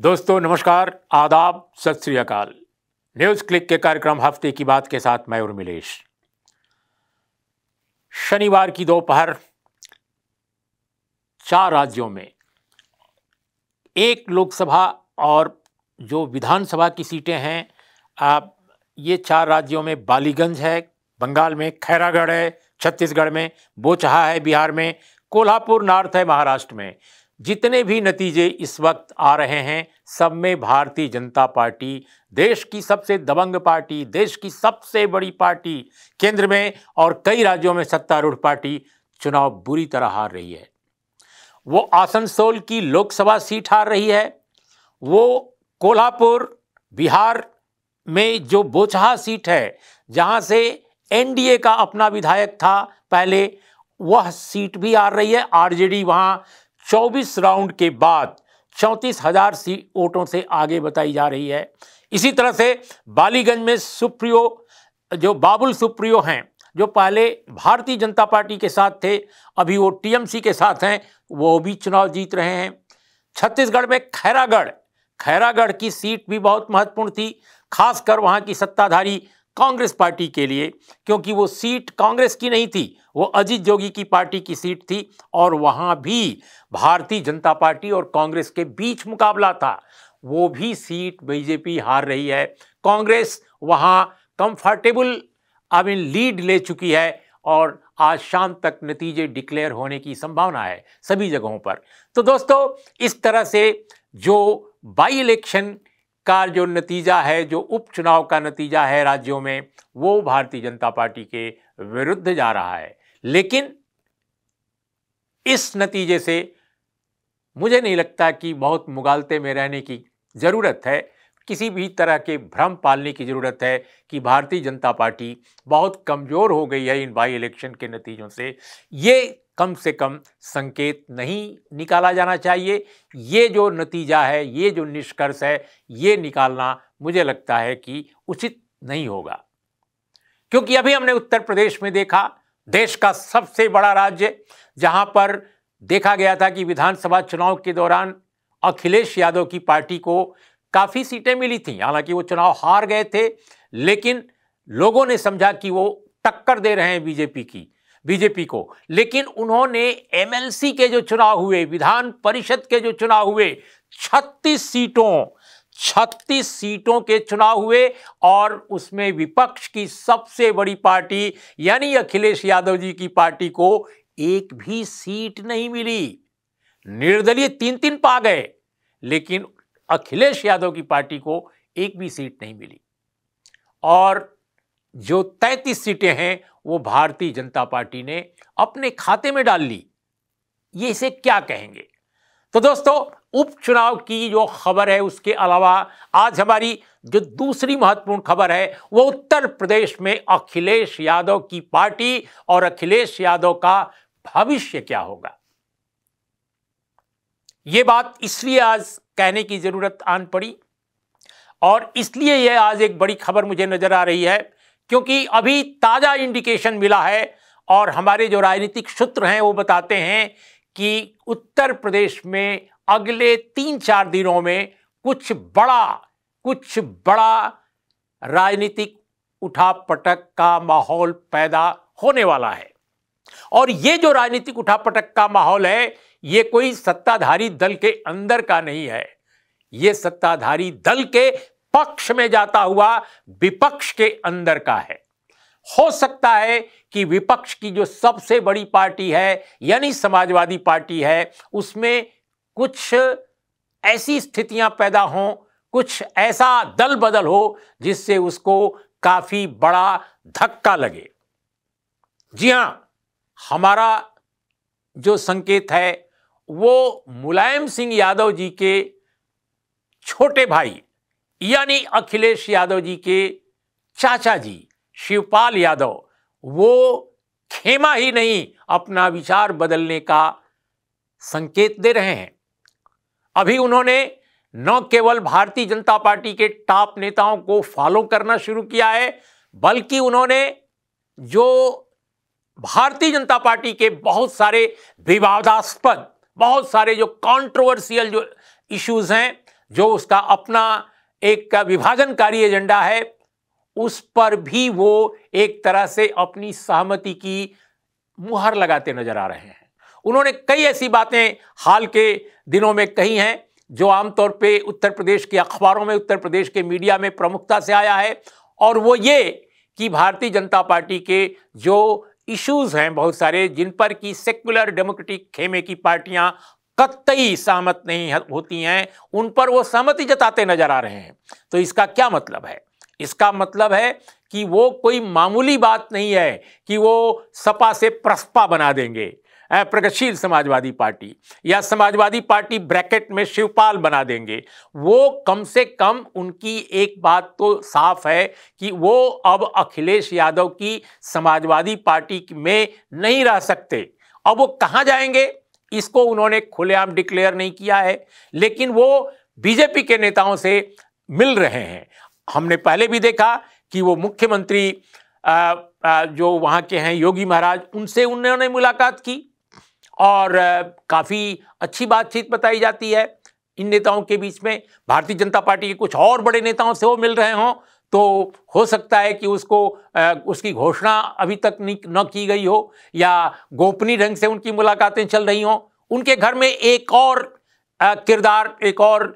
दोस्तों, नमस्कार, आदाब, सत श्री अकाल। न्यूज़ क्लिक के कार्यक्रम हफ़्ते की बात के साथ मैं उर्मिलेश। शनिवार की दोपहर चार राज्यों में एक लोकसभा और जो विधानसभा की सीटें हैं, आप ये चार राज्यों में बालीगंज है, बंगाल में खैरागढ़ है, छत्तीसगढ़ में बोचहा है, बिहार में कोल्हापुर, नॉर्थ है, महाराष्ट्र में। जितने भी नतीजे इस वक्त आ रहे हैं, सब में भारतीय जनता पार्टी, देश की सबसे दबंग पार्टी, देश की सबसे बड़ी पार्टी केंद्र में और कई राज्यों में सत्तारूढ़ पार्टी चुनाव बुरी तरह हार रही है। वो आसनसोल की लोकसभा सीट हार रही है। वो कोल्हापुर, बिहार में जो बोचहा सीट है, जहाँ से एनडीए का अपना विधायक था पहले, वह सीट भी आ रही है। आरजेडी वहाँ 24 राउंड के बाद चौंतीस हज़ार सी वोटों से आगे बताई जा रही है। इसी तरह से बालीगंज में सुप्रियो, जो बाबुल सुप्रियो हैं, जो पहले भारतीय जनता पार्टी के साथ थे, अभी वो टीएमसी के साथ हैं, वो भी चुनाव जीत रहे हैं। छत्तीसगढ़ में खैरागढ़ खैरागढ़ की सीट भी बहुत महत्वपूर्ण थी, खासकर वहाँ की सत्ताधारी कांग्रेस पार्टी के लिए, क्योंकि वो सीट कांग्रेस की नहीं थी, वो अजीत जोगी की पार्टी की सीट थी, और वहाँ भी भारतीय जनता पार्टी और कांग्रेस के बीच मुकाबला था। वो भी सीट बीजेपी हार रही है। कांग्रेस वहाँ कंफर्टेबल आई मीन लीड ले चुकी है, और आज शाम तक नतीजे डिक्लेयर होने की संभावना है सभी जगहों पर। तो दोस्तों, इस तरह से जो बाई इलेक्शन का जो नतीजा है, जो उपचुनाव का नतीजा है राज्यों में, वो भारतीय जनता पार्टी के विरुद्ध जा रहा है। लेकिन इस नतीजे से मुझे नहीं लगता कि बहुत मुगालते में रहने की ज़रूरत है। किसी भी तरह के भ्रम पालने की ज़रूरत है कि भारतीय जनता पार्टी बहुत कमज़ोर हो गई है इन बाई इलेक्शन के नतीजों से। ये कम से कम संकेत नहीं निकाला जाना चाहिए। ये जो नतीजा है, ये जो निष्कर्ष है, ये निकालना मुझे लगता है कि उचित नहीं होगा। क्योंकि अभी हमने उत्तर प्रदेश में देखा, देश का सबसे बड़ा राज्य, जहाँ पर देखा गया था कि विधानसभा चुनाव के दौरान अखिलेश यादव की पार्टी को काफ़ी सीटें मिली थी। हालाँकि वो चुनाव हार गए थे, लेकिन लोगों ने समझा कि वो टक्कर दे रहे हैं बीजेपी की। बीजेपी को। लेकिन उन्होंने एमएलसी के जो चुनाव हुए, विधान परिषद के जो चुनाव हुए 36 सीटों 36 सीटों के चुनाव हुए और उसमें विपक्ष की सबसे बड़ी पार्टी, यानी अखिलेश यादव जी की पार्टी को एक भी सीट नहीं मिली। निर्दलीय तीन तीन पा गए, लेकिन अखिलेश यादव की पार्टी को एक भी सीट नहीं मिली। और जो तैतीस सीटें हैं, वो भारतीय जनता पार्टी ने अपने खाते में डाल ली। ये इसे क्या कहेंगे? तो दोस्तों, उपचुनाव की जो खबर है, उसके अलावा आज हमारी जो दूसरी महत्वपूर्ण खबर है, वो उत्तर प्रदेश में अखिलेश यादव की पार्टी और अखिलेश यादव का भविष्य क्या होगा? ये बात इसलिए आज कहने की ज़रूरत आन पड़ी। और इसलिए यह आज एक बड़ी खबर मुझे नज़र आ रही है क्योंकि अभी ताज़ा इंडिकेशन मिला है और हमारे जो राजनीतिक सूत्र हैं वो बताते हैं कि उत्तर प्रदेश में अगले तीन चार दिनों में कुछ बड़ा कुछ बड़ा राजनीतिक उठापटक का माहौल पैदा होने वाला है। और ये जो राजनीतिक उठापटक का माहौल है, ये कोई सत्ताधारी दल के अंदर का नहीं है। ये सत्ताधारी दल के पक्ष में जाता हुआ विपक्ष के अंदर का है। हो सकता है कि विपक्ष की जो सबसे बड़ी पार्टी है, यानी समाजवादी पार्टी है, उसमें कुछ ऐसी स्थितियाँ पैदा हों, कुछ ऐसा दल बदल हो, जिससे उसको काफ़ी बड़ा धक्का लगे। जी हाँ, हमारा जो संकेत है, वो मुलायम सिंह यादव जी के छोटे भाई यानी अखिलेश यादव जी के चाचा जी, शिवपाल यादव, वो खेमा ही नहीं अपना विचार बदलने का संकेत दे रहे हैं। अभी उन्होंने न केवल भारतीय जनता पार्टी के टॉप नेताओं को फॉलो करना शुरू किया है, बल्कि उन्होंने जो भारतीय जनता पार्टी के बहुत सारे विवादास्पद, बहुत सारे जो कंट्रोवर्शियल जो इश्यूज़ हैं, जो उसका अपना एक विभाजनकारी एजेंडा है, उस पर भी वो एक तरह से अपनी सहमति की मुहर लगाते नज़र आ रहे हैं। उन्होंने कई ऐसी बातें हाल के दिनों में कही हैं, जो आमतौर पे उत्तर प्रदेश के अखबारों में, उत्तर प्रदेश के मीडिया में प्रमुखता से आया है, और वो ये कि भारतीय जनता पार्टी के जो इश्यूज़ हैं बहुत सारे, जिन पर कि सेक्युलर डेमोक्रेटिक खेमे की पार्टियाँ कतई सहमत नहीं होती हैं, उन पर वो सहमति जताते नज़र आ रहे हैं। तो इसका क्या मतलब है? इसका मतलब है कि वो कोई मामूली बात नहीं है कि वो सपा से प्रस्पा बना देंगे। प्रगतिशील समाजवादी पार्टी या समाजवादी पार्टी ब्रैकेट में शिवपाल बना देंगे। वो कम से कम उनकी एक बात तो साफ़ है कि वो अब अखिलेश यादव की समाजवादी पार्टी में नहीं रह सकते। अब वो कहाँ जाएँगे? इसको उन्होंने खुलेआम डिक्लेयर नहीं किया है, लेकिन वो बीजेपी के नेताओं से मिल रहे हैं। हमने पहले भी देखा कि वो मुख्यमंत्री जो वहाँ के हैं, योगी महाराज, उनसे उन्होंने मुलाकात की और काफ़ी अच्छी बातचीत बताई जाती है। इन नेताओं के बीच में भारतीय जनता पार्टी के कुछ और बड़े नेताओं से वो मिल रहे हों। तो हो सकता है कि उसको उसकी घोषणा अभी तक न की गई हो, या गोपनीय ढंग से उनकी मुलाकातें चल रही हों। उनके घर में एक और किरदार, एक और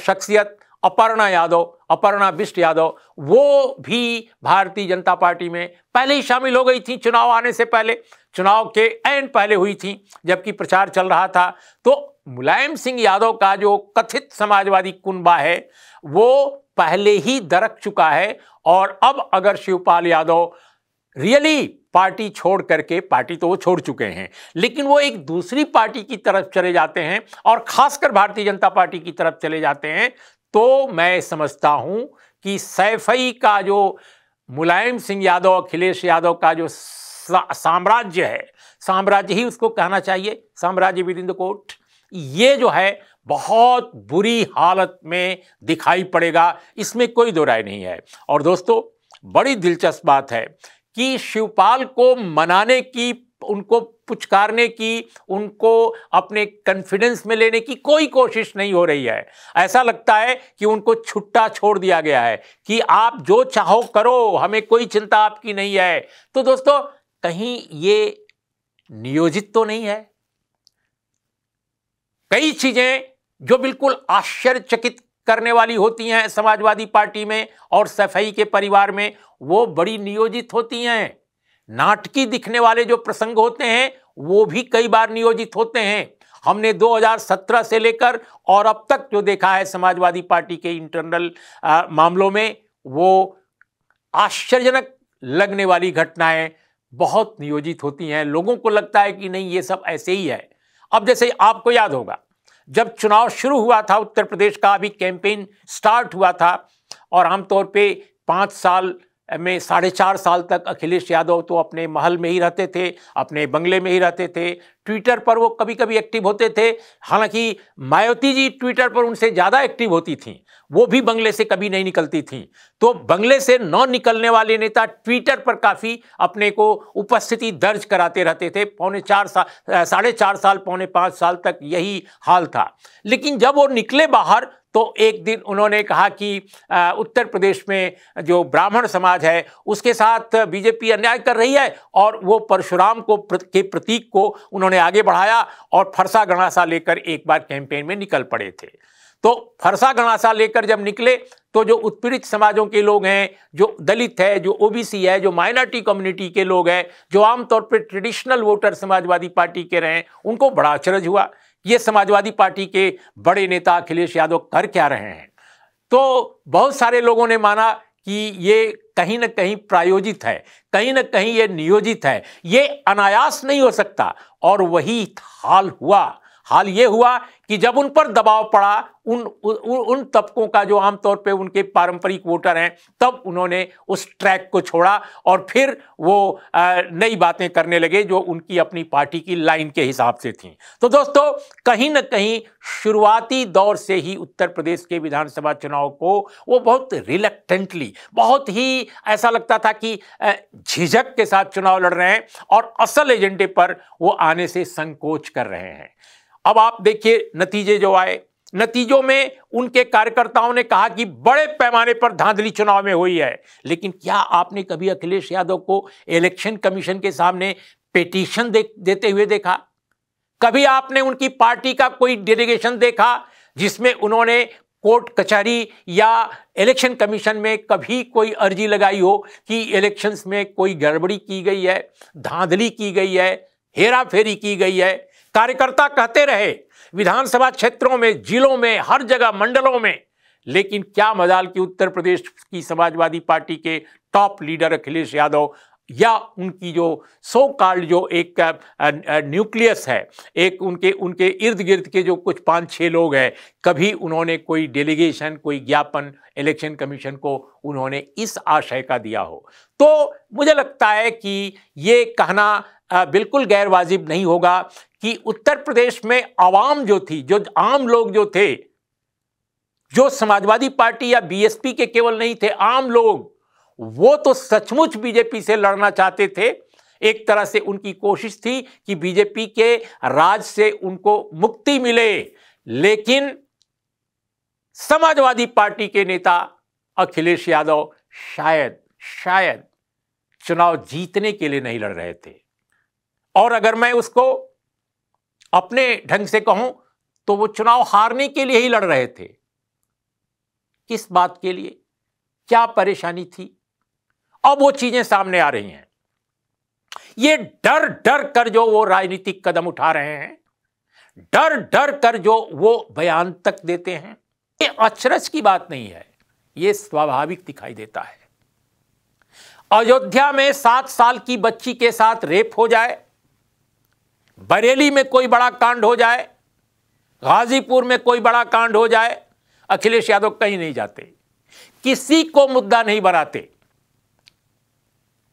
शख्सियत, अपर्णा यादव, अपर्णा बिष्ट यादव, वो भी भारतीय जनता पार्टी में पहले ही शामिल हो गई थी, चुनाव आने से पहले। चुनाव के एंड पहले हुई थी, जबकि प्रचार चल रहा था। तो मुलायम सिंह यादव का जो कथित समाजवादी कुनबा है, वो पहले ही दरक चुका है और अब अगर शिवपाल यादव रियली पार्टी छोड़ करके, पार्टी तो वो छोड़ चुके हैं, लेकिन वो एक दूसरी पार्टी की तरफ़ चले जाते हैं और खासकर भारतीय जनता पार्टी की तरफ़ चले जाते हैं तो मैं समझता हूँ कि सैफई का जो मुलायम सिंह यादव, अखिलेश यादव का जो साम्राज्य है, साम्राज्य ही उसको कहना चाहिए, साम्राज्य विद कोट ये जो है बहुत बुरी हालत में दिखाई पड़ेगा। इसमें कोई दो राय नहीं है। और दोस्तों, बड़ी दिलचस्प बात है कि शिवपाल को मनाने की, उनको पुचकारने की, उनको अपने कॉन्फिडेंस में लेने की कोई कोशिश नहीं हो रही है। ऐसा लगता है कि उनको छुट्टा छोड़ दिया गया है कि आप जो चाहो करो, हमें कोई चिंता आपकी नहीं है। तो दोस्तों, कहीं ये नियोजित तो नहीं है? कई चीज़ें जो बिल्कुल आश्चर्यचकित करने वाली होती हैं समाजवादी पार्टी में और सफ़ाई के परिवार में, वो बड़ी नियोजित होती हैं। नाटकी दिखने वाले जो प्रसंग होते हैं, वो भी कई बार नियोजित होते हैं। हमने 2017 से लेकर और अब तक जो देखा है समाजवादी पार्टी के इंटरनल मामलों में, वो आश्चर्यजनक लगने वाली घटनाएँ बहुत नियोजित होती हैं। लोगों को लगता है कि नहीं, ये सब ऐसे ही है। अब जैसे आपको याद होगा जब चुनाव शुरू हुआ था, उत्तर प्रदेश का अभी कैंपेन स्टार्ट हुआ था और आमतौर पे पाँच साल में साढ़े चार साल तक अखिलेश यादव तो अपने महल में ही रहते थे, अपने बंगले में ही रहते थे। ट्विटर पर वो कभी कभी एक्टिव होते थे। हालाँकि मायावती जी ट्विटर पर उनसे ज़्यादा एक्टिव होती थी। वो भी बंगले से कभी नहीं निकलती थी। तो बंगले से न निकलने वाले नेता ट्विटर पर काफ़ी अपने को उपस्थिति दर्ज कराते रहते थे। पौने चार साल साढ़े चार साल, पौने पाँच साल तक यही हाल था। लेकिन जब वो निकले बाहर तो एक दिन उन्होंने कहा कि उत्तर प्रदेश में जो ब्राह्मण समाज है, उसके साथ बीजेपी अन्याय कर रही है और वो परशुराम को के प्रतीक को उन्होंने आगे बढ़ाया और फरसा गणासा लेकर एक बार कैंपेन में निकल पड़े थे। तो फरसा गणासा लेकर जब निकले तो जो उत्पीड़ित समाजों के लोग हैं, जो दलित है, जो ओबीसी है, जो माइनॉरिटी कम्युनिटी के लोग हैं, जो आमतौर पर ट्रेडिशनल वोटर समाजवादी पार्टी के रहे हैं, उनको बड़ा अचरज हुआ ये समाजवादी पार्टी के बड़े नेता अखिलेश यादव कर क्या रहे हैं। तो बहुत सारे लोगों ने माना कि ये कहीं ना कहीं प्रायोजित है, कहीं ना कहीं ये नियोजित है, ये अनायास नहीं हो सकता, और वही हाल हुआ। हाल ये हुआ कि जब उन पर दबाव पड़ा उन उन, उन तबकों का जो आमतौर पे उनके पारंपरिक वोटर हैं तब उन्होंने उस ट्रैक को छोड़ा और फिर वो नई बातें करने लगे जो उनकी अपनी पार्टी की लाइन के हिसाब से थी। तो दोस्तों कहीं ना कहीं शुरुआती दौर से ही उत्तर प्रदेश के विधानसभा चुनाव को वो बहुत रिलेक्टेंटली बहुत ही ऐसा लगता था कि झिझक के साथ चुनाव लड़ रहे हैं और असल एजेंडे पर वो आने से संकोच कर रहे हैं। अब आप देखिए नतीजे जो आए। नतीजों में उनके कार्यकर्ताओं ने कहा कि बड़े पैमाने पर धांधली चुनाव में हुई है। लेकिन क्या आपने कभी अखिलेश यादव को इलेक्शन कमीशन के सामने पिटीशन दे, देते हुए देखा? कभी आपने उनकी पार्टी का कोई डेलीगेशन देखा जिसमें उन्होंने कोर्ट कचहरी या इलेक्शन कमीशन में कभी कोई अर्जी लगाई हो कि इलेक्शंस में कोई गड़बड़ी की गई है धांधली की गई है हेरा फेरी की गई है? कार्यकर्ता कहते रहे, विधानसभा क्षेत्रों में, जिलों में, हर जगह, मंडलों में। लेकिन क्या मजाल की उत्तर प्रदेश की समाजवादी पार्टी के टॉप लीडर अखिलेश यादव या उनकी जो सो कार्ड जो एक न्यूक्लियस है, एक उनके उनके इर्द गिर्द के जो कुछ पाँच छः लोग हैं, कभी उन्होंने कोई डेलीगेशन कोई ज्ञापन इलेक्शन कमीशन को उन्होंने इस आशय का दिया हो। तो मुझे लगता है कि ये कहना बिल्कुल गैर वाजिब नहीं होगा। कि उत्तर प्रदेश में आवाम जो थी, जो आम लोग जो थे, जो समाजवादी पार्टी या बीएसपी के केवल नहीं थे, आम लोग, वो तो सचमुच बीजेपी से लड़ना चाहते थे। एक तरह से उनकी कोशिश थी कि बीजेपी के राज से उनको मुक्ति मिले, लेकिन समाजवादी पार्टी के नेता अखिलेश यादव शायद शायद चुनाव जीतने के लिए नहीं लड़ रहे थे। और अगर मैं उसको अपने ढंग से कहूँ तो वो चुनाव हारने के लिए ही लड़ रहे थे। किस बात के लिए? क्या परेशानी थी? अब वो चीज़ें सामने आ रही हैं। ये डर डर कर जो वो राजनीतिक कदम उठा रहे हैं, डर डर कर जो वो बयान तक देते हैं, ये अचरज की बात नहीं है, ये स्वाभाविक दिखाई देता है। अयोध्या में सात साल की बच्ची के साथ रेप हो जाए बरेली में कोई बड़ा कांड हो जाए, गाजीपुर में कोई बड़ा कांड हो जाए, अखिलेश यादव कहीं नहीं जाते। किसी को मुद्दा नहीं बनाते।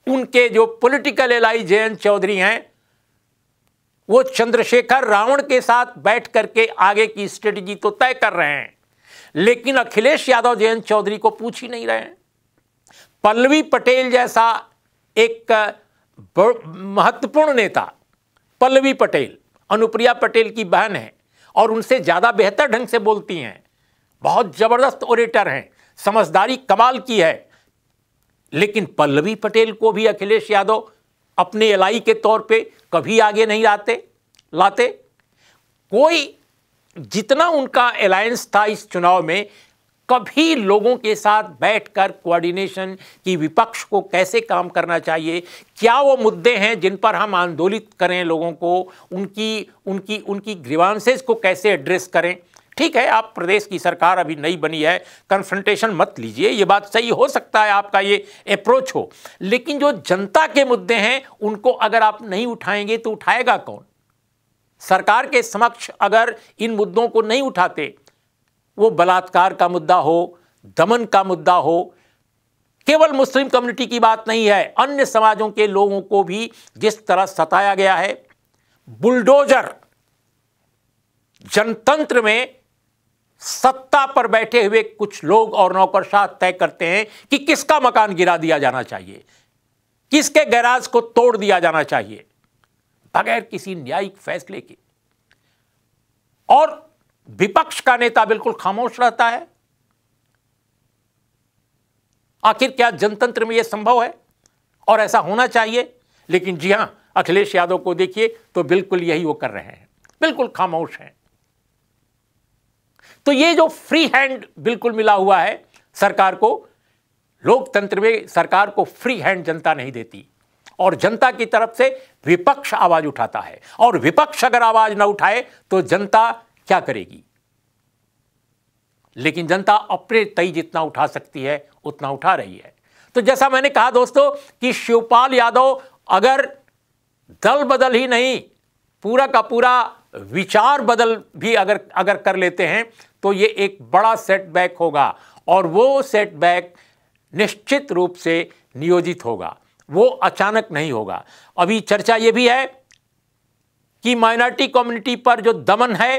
उनके जो पॉलिटिकल एलाई जयंत चौधरी हैं, वो चंद्रशेखर रावण के साथ बैठ करके आगे की स्ट्रेटजी तो तय कर रहे हैं, लेकिन अखिलेश यादव जयंत चौधरी को पूछ ही नहीं रहे हैं। पल्लवी पटेल जैसा एक महत्वपूर्ण नेता पल्लवी पटेल, अनुप्रिया पटेल की बहन है और उनसे ज़्यादा बेहतर ढंग से बोलती हैं। बहुत ज़बरदस्त ओरेटर हैं, समझदारी कमाल की है। लेकिन पल्लवी पटेल को भी अखिलेश यादव अपने एलाई के तौर पे कभी आगे नहीं लाते लाते। कोई जितना उनका अलायंस था इस चुनाव में कभी लोगों के साथ बैठकर कोऑर्डिनेशन की विपक्ष को कैसे काम करना चाहिए? क्या वो मुद्दे हैं जिन पर हम आंदोलित करें लोगों को? उनकी उनकी उनकी ग्रीवांसेस को कैसे एड्रेस करें? ठीक है, आप प्रदेश की सरकार अभी नई बनी है कन्फ्रंटेशन मत लीजिए, ये बात सही हो सकता है आपका ये अप्रोच हो। लेकिन जो जनता के मुद्दे हैं, उनको अगर आप नहीं उठाएँगे तो उठाएगा कौन? सरकार के समक्ष अगर इन मुद्दों को नहीं उठाते वो बलात्कार का मुद्दा हो, दमन का मुद्दा हो, केवल मुस्लिम कम्युनिटी की बात नहीं है, अन्य समाजों के लोगों को भी जिस तरह सताया गया है, बुलडोजर जनतंत्र में सत्ता पर बैठे हुए कुछ लोग और नौकरशाह तय करते हैं कि किसका मकान गिरा दिया जाना चाहिए, किसके गैराज को तोड़ दिया जाना चाहिए, बगैर किसी न्यायिक फैसले के। और विपक्ष का नेता बिल्कुल खामोश रहता है। आखिर क्या जनतंत्र में यह संभव है? और ऐसा होना चाहिए। लेकिन जी हाँ, अखिलेश यादव को देखिए तो बिल्कुल यही वो कर रहे हैं। बिल्कुल खामोश हैं। तो ये जो फ्री हैंड बिल्कुल मिला हुआ है सरकार को, लोकतंत्र में सरकार को फ्री हैंड जनता नहीं देती। और जनता की तरफ़ से विपक्ष आवाज़ उठाता है। और विपक्ष अगर आवाज़ ना उठाए तो जनता क्या करेगी? लेकिन जनता अपने तई जितना उठा सकती है, उतना उठा रही है। तो जैसा मैंने कहा दोस्तों कि शिवपाल यादव अगर दल बदल ही नहीं, पूरा का पूरा विचार बदल भी अगर अगर कर लेते हैं तो ये एक बड़ा सेटबैक होगा और वो सेटबैक निश्चित रूप से नियोजित होगा। वो अचानक नहीं होगा। अभी चर्चा ये भी है कि माइनॉरिटी कम्युनिटी पर जो दमन है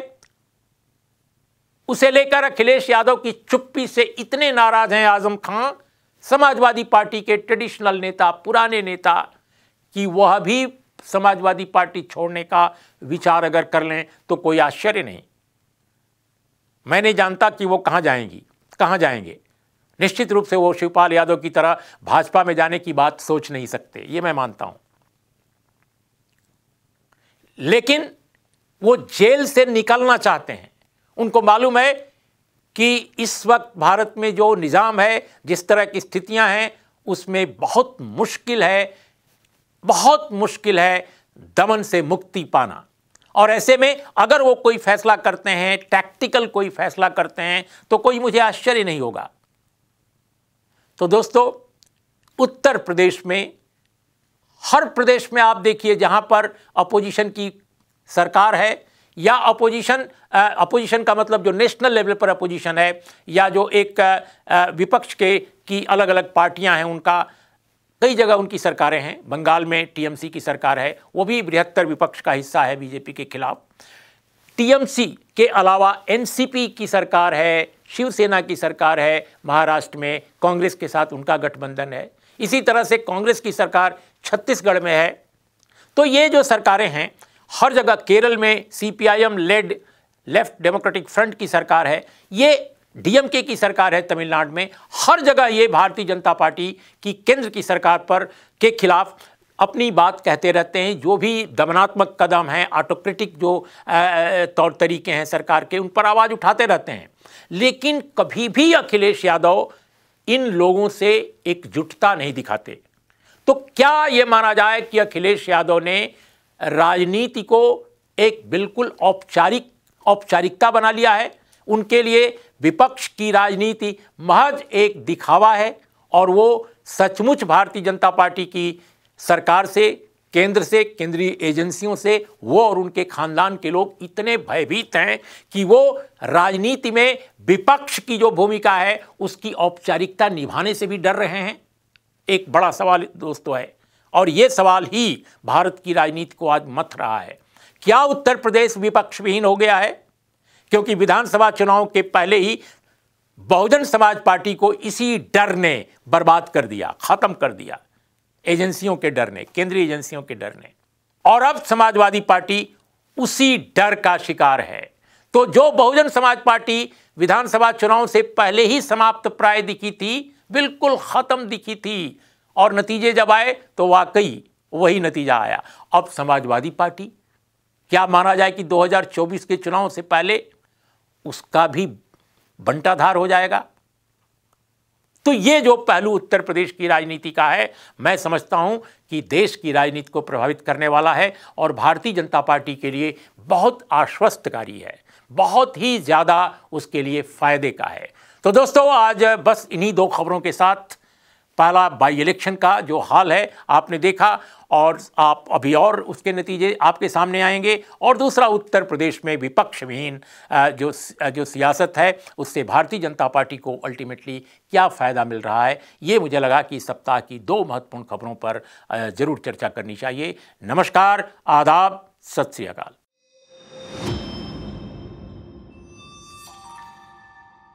उसे लेकर अखिलेश यादव की चुप्पी से इतने नाराज़ हैं आज़म खान समाजवादी पार्टी के ट्रेडिशनल नेता, पुराने नेता, कि वह भी समाजवादी पार्टी छोड़ने का विचार अगर कर लें तो कोई आश्चर्य नहीं। मैं नहीं जानता कि वो कहाँ जाएँगी, कहाँ जाएँगे। निश्चित रूप से वो शिवपाल यादव की तरह भाजपा में जाने की बात सोच नहीं सकते, ये मैं मानता हूँ। लेकिन वो जेल से निकलना चाहते हैं। उनको मालूम है कि इस वक्त भारत में जो निज़ाम है, जिस तरह की स्थितियाँ हैं, उसमें बहुत मुश्किल है, बहुत मुश्किल है दमन से मुक्ति पाना। और ऐसे में अगर वो कोई फैसला करते हैं टैक्टिकल कोई फैसला करते हैं तो कोई मुझे आश्चर्य नहीं होगा। तो दोस्तों, उत्तर प्रदेश में, हर प्रदेश में आप देखिए, जहाँ पर अपोजिशन की सरकार है या अपोजिशन अपोजिशन का मतलब जो नेशनल लेवल पर अपोजिशन है, या जो एक विपक्ष के, की अलग अलग पार्टियाँ हैं, उनका कई जगह उनकी सरकारें हैं। बंगाल में टीएमसी की सरकार है, वो भी बृहत्तर विपक्ष का हिस्सा है बीजेपी के खिलाफ। टीएमसी के अलावा एनसीपी की सरकार है, शिवसेना की सरकार है, महाराष्ट्र में कांग्रेस के साथ उनका गठबंधन है। इसी तरह से कांग्रेस की सरकार छत्तीसगढ़ में है। तो ये जो सरकारें हैं हर जगह केरल में CPIM led Left Democratic Front की सरकार है, ये डीएमके की सरकार है तमिलनाडु में। हर जगह ये भारतीय जनता पार्टी की केंद्र की सरकार पर के खिलाफ अपनी बात कहते रहते हैं। जो भी दमनात्मक कदम हैं ऑटोक्रेटिक जो तौर तरीके हैं सरकार के, उन पर आवाज़ उठाते रहते हैं। लेकिन कभी भी अखिलेश यादव इन लोगों से एकजुटता नहीं दिखाते। तो क्या ये माना जाए कि अखिलेश यादव ने राजनीति को एक बिल्कुल औपचारिक, औपचारिकता बना लिया है। उनके लिए विपक्ष की राजनीति महज एक दिखावा है और वो सचमुच भारतीय जनता पार्टी की सरकार से, केंद्र से, केंद्रीय एजेंसियों से, वो और उनके खानदान के लोग इतने भयभीत हैं कि वो राजनीति में विपक्ष की जो भूमिका है, उसकी औपचारिकता निभाने से भी डर रहे हैं। एक बड़ा सवाल दोस्तों है और ये सवाल ही भारत की राजनीति को आज मथ रहा है। क्या उत्तर प्रदेश विपक्ष विहीन हो गया है? क्योंकि विधानसभा चुनाव के पहले ही बहुजन समाज पार्टी को इसी डर ने बर्बाद कर दिया, खत्म कर दिया। एजेंसियों के डर ने, केंद्रीय एजेंसियों के डर ने। और अब समाजवादी पार्टी उसी डर का शिकार है। तो जो बहुजन समाज पार्टी विधानसभा चुनाव से पहले ही समाप्त प्राय दिखी थी, बिल्कुल खत्म दिखी थी। और नतीजे जब आए तो वाकई वही नतीजा आया। अब समाजवादी पार्टी, क्या माना जाए कि 2024 के चुनाव से पहले उसका भी बंटाधार हो जाएगा? तो ये जो पहलू उत्तर प्रदेश की राजनीति का है, मैं समझता हूँ कि देश की राजनीति को प्रभावित करने वाला है और भारतीय जनता पार्टी के लिए बहुत आश्वस्तकारी है, बहुत ही ज़्यादा उसके लिए फ़ायदे का है। तो दोस्तों, आज बस इन्हीं दो खबरों के साथ पहला बाई इलेक्शन का जो हाल है, आपने देखा और आप अभी और उसके नतीजे आपके सामने आएँगे। और दूसरा उत्तर प्रदेश में विपक्ष विहीन जो जो सियासत है, उससे भारतीय जनता पार्टी को अल्टीमेटली क्या फ़ायदा मिल रहा है? ये मुझे लगा कि सप्ताह की दो महत्वपूर्ण खबरों पर ज़रूर चर्चा करनी चाहिए। नमस्कार, आदाब, सत श्री अकाल।